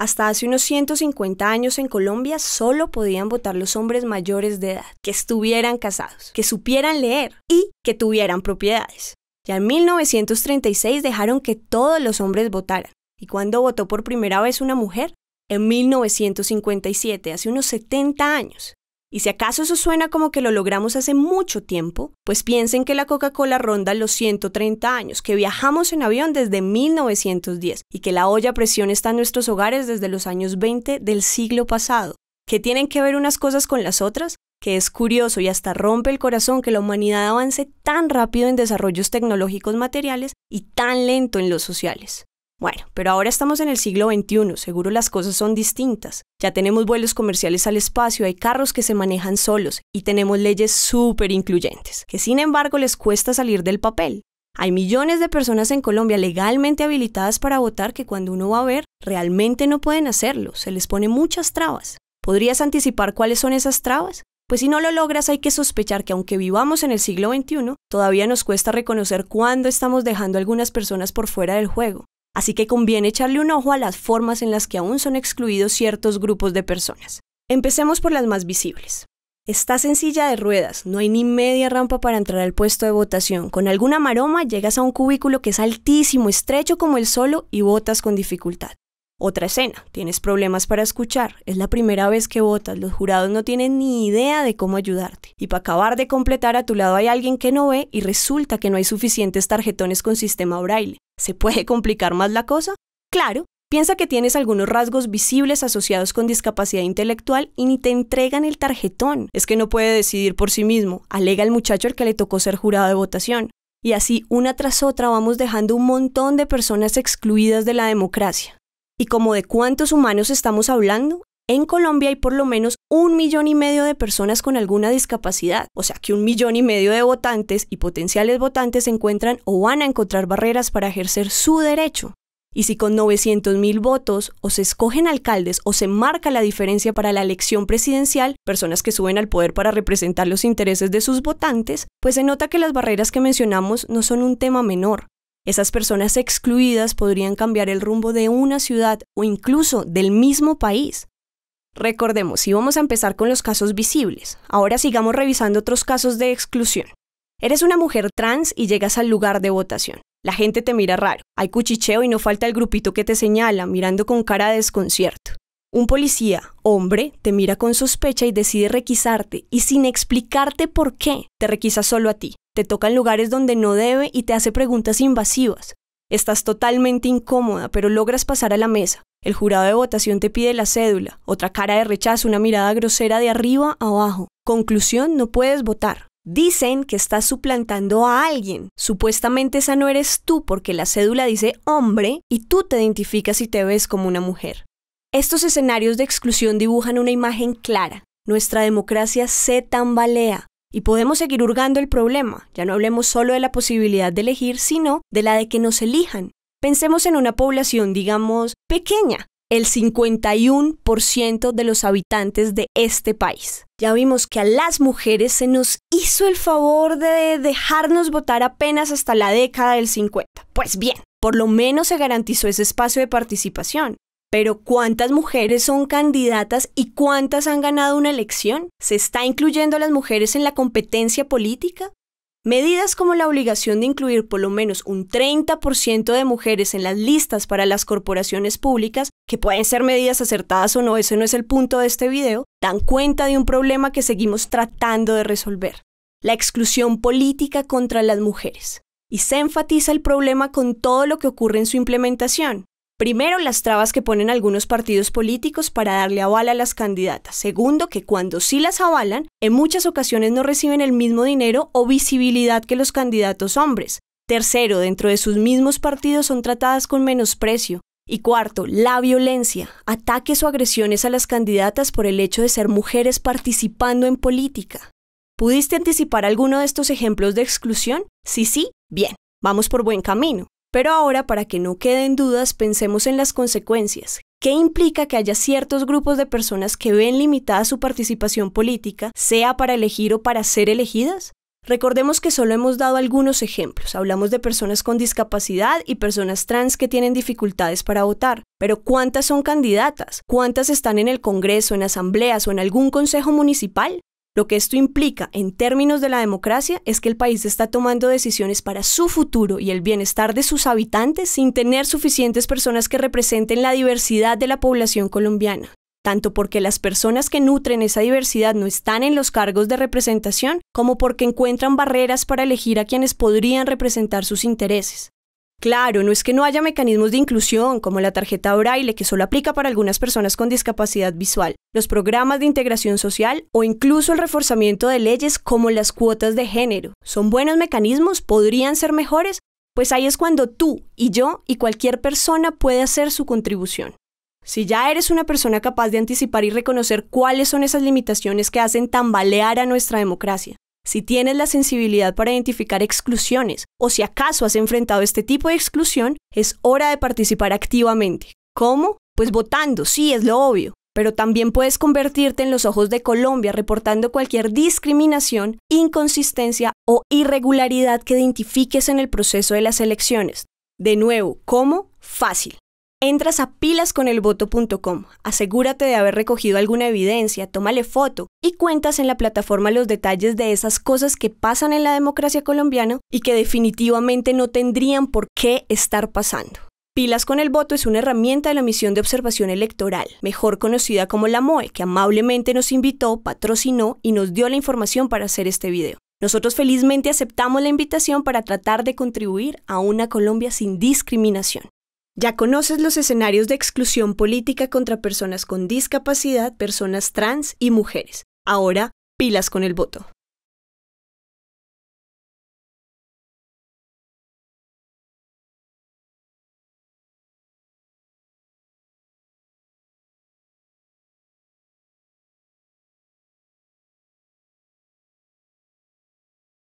Hasta hace unos 150 años en Colombia solo podían votar los hombres mayores de edad, que estuvieran casados, que supieran leer y que tuvieran propiedades. Ya en 1936 dejaron que todos los hombres votaran. ¿Y cuándo votó por primera vez una mujer? En 1957, hace unos 70 años. Y si acaso eso suena como que lo logramos hace mucho tiempo, pues piensen que la Coca-Cola ronda los 130 años, que viajamos en avión desde 1910 y que la olla a presión está en nuestros hogares desde los años 20 del siglo pasado. ¿Qué tienen que ver unas cosas con las otras? Que es curioso y hasta rompe el corazón que la humanidad avance tan rápido en desarrollos tecnológicos materiales y tan lento en los sociales. Bueno, pero ahora estamos en el siglo XXI, seguro las cosas son distintas. Ya tenemos vuelos comerciales al espacio, hay carros que se manejan solos y tenemos leyes súper incluyentes, que sin embargo les cuesta salir del papel. Hay millones de personas en Colombia legalmente habilitadas para votar que cuando uno va a ver realmente no pueden hacerlo, se les pone muchas trabas. ¿Podrías anticipar cuáles son esas trabas? Pues si no lo logras hay que sospechar que aunque vivamos en el siglo XXI, todavía nos cuesta reconocer cuándo estamos dejando a algunas personas por fuera del juego. Así que conviene echarle un ojo a las formas en las que aún son excluidos ciertos grupos de personas. Empecemos por las más visibles. Estás en silla de ruedas, no hay ni media rampa para entrar al puesto de votación. Con alguna maroma llegas a un cubículo que es altísimo, estrecho como el solo y votas con dificultad. Otra escena, tienes problemas para escuchar, es la primera vez que votas, los jurados no tienen ni idea de cómo ayudarte. Y para acabar de completar a tu lado hay alguien que no ve y resulta que no hay suficientes tarjetones con sistema braille. ¿Se puede complicar más la cosa? Claro, piensa que tienes algunos rasgos visibles asociados con discapacidad intelectual y ni te entregan el tarjetón. Es que no puede decidir por sí mismo, alega el muchacho al que le tocó ser jurado de votación. Y así, una tras otra, vamos dejando un montón de personas excluidas de la democracia. ¿Y como de cuántos humanos estamos hablando? En Colombia hay por lo menos un millón y medio de personas con alguna discapacidad, o sea que un millón y medio de votantes y potenciales votantes encuentran o van a encontrar barreras para ejercer su derecho. Y si con 900 mil votos o se escogen alcaldes o se marca la diferencia para la elección presidencial, personas que suben al poder para representar los intereses de sus votantes, pues se nota que las barreras que mencionamos no son un tema menor. Esas personas excluidas podrían cambiar el rumbo de una ciudad o incluso del mismo país. Recordemos, y vamos a empezar con los casos visibles. Ahora sigamos revisando otros casos de exclusión. Eres una mujer trans y llegas al lugar de votación. La gente te mira raro, hay cuchicheo y no falta el grupito que te señala, mirando con cara de desconcierto. Un policía, hombre, te mira con sospecha y decide requisarte, y sin explicarte por qué, te requisa solo a ti te toca en lugares donde no debe y te hace preguntas invasivas. Estás totalmente incómoda, pero logras pasar a la mesa. El jurado de votación te pide la cédula, otra cara de rechazo, una mirada grosera de arriba a abajo. Conclusión, no puedes votar. Dicen que estás suplantando a alguien. Supuestamente esa no eres tú porque la cédula dice hombre y tú te identificas y te ves como una mujer. Estos escenarios de exclusión dibujan una imagen clara. Nuestra democracia se tambalea. Y podemos seguir hurgando el problema. Ya no hablemos solo de la posibilidad de elegir, sino de la de que nos elijan. Pensemos en una población, digamos, pequeña, el 51% de los habitantes de este país. Ya vimos que a las mujeres se nos hizo el favor de dejarnos votar apenas hasta la década del 50. Pues bien, por lo menos se garantizó ese espacio de participación. Pero ¿cuántas mujeres son candidatas y cuántas han ganado una elección? ¿Se está incluyendo a las mujeres en la competencia política? Medidas como la obligación de incluir por lo menos un 30% de mujeres en las listas para las corporaciones públicas, que pueden ser medidas acertadas o no, ese no es el punto de este video, dan cuenta de un problema que seguimos tratando de resolver, la exclusión política contra las mujeres. Y se enfatiza el problema con todo lo que ocurre en su implementación, Primero, las trabas que ponen algunos partidos políticos para darle aval a las candidatas. Segundo, que cuando sí las avalan, en muchas ocasiones no reciben el mismo dinero o visibilidad que los candidatos hombres. Tercero, dentro de sus mismos partidos son tratadas con menosprecio. Y cuarto, la violencia, ataques o agresiones a las candidatas por el hecho de ser mujeres participando en política. ¿Pudiste anticipar alguno de estos ejemplos de exclusión? Sí, sí, bien, vamos por buen camino. Pero ahora, para que no queden dudas, pensemos en las consecuencias. ¿Qué implica que haya ciertos grupos de personas que ven limitada su participación política, sea para elegir o para ser elegidas? Recordemos que solo hemos dado algunos ejemplos. Hablamos de personas con discapacidad y personas trans que tienen dificultades para votar. Pero ¿cuántas son candidatas? ¿Cuántas están en el Congreso, en asambleas o en algún consejo municipal? Lo que esto implica en términos de la democracia es que el país está tomando decisiones para su futuro y el bienestar de sus habitantes sin tener suficientes personas que representen la diversidad de la población colombiana tanto porque las personas que nutren esa diversidad no están en los cargos de representación, como porque encuentran barreras para elegir a quienes podrían representar sus intereses. Claro, no es que no haya mecanismos de inclusión como la tarjeta braille que solo aplica para algunas personas con discapacidad visual, los programas de integración social o incluso el reforzamiento de leyes como las cuotas de género. ¿Son buenos mecanismos? ¿Podrían ser mejores? Pues ahí es cuando tú y yo y cualquier persona puede hacer su contribución. Si ya eres una persona capaz de anticipar y reconocer cuáles son esas limitaciones que hacen tambalear a nuestra democracia, si tienes la sensibilidad para identificar exclusiones o si acaso has enfrentado este tipo de exclusión, es hora de participar activamente. ¿Cómo? Pues votando, sí, es lo obvio. Pero también puedes convertirte en los ojos de Colombia reportando cualquier discriminación, inconsistencia o irregularidad que identifiques en el proceso de las elecciones. De nuevo, ¿cómo? Fácil. Entras a pilasconelvoto.com, asegúrate de haber recogido alguna evidencia, tómale foto y cuentas en la plataforma los detalles de esas cosas que pasan en la democracia colombiana y que definitivamente no tendrían por qué estar pasando. Pilas con el voto es una herramienta de la misión de observación electoral, mejor conocida como la MOE, que amablemente nos invitó, patrocinó y nos dio la información para hacer este video. Nosotros felizmente aceptamos la invitación para tratar de contribuir a una Colombia sin discriminación. Ya conoces los escenarios de exclusión política contra personas con discapacidad, personas trans y mujeres. Ahora, pilas con el voto.